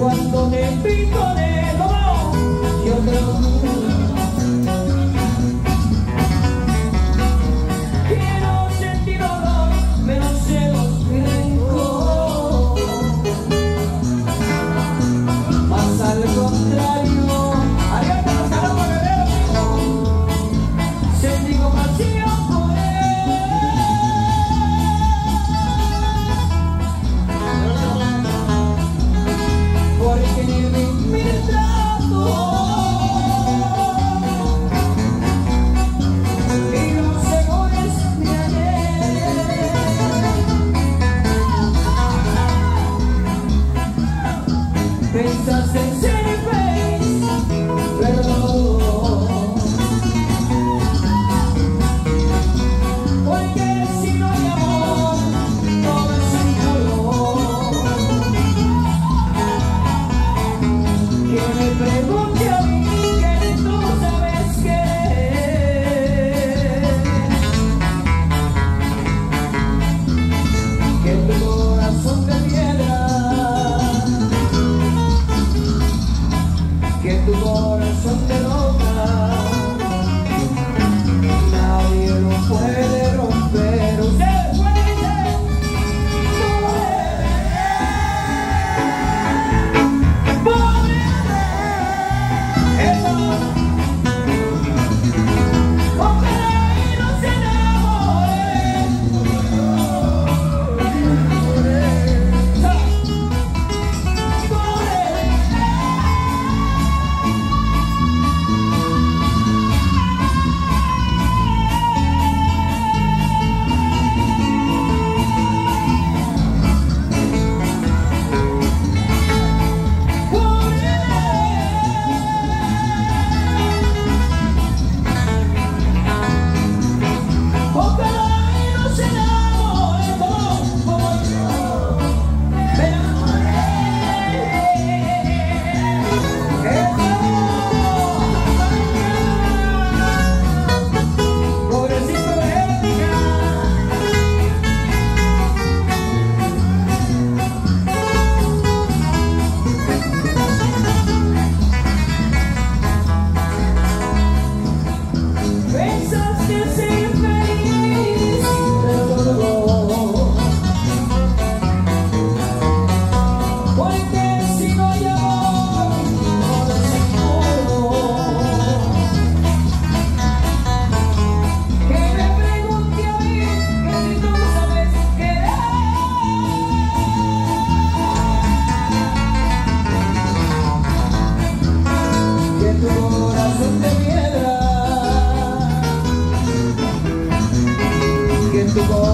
Cuando te pico de corazón de piedra. the boy.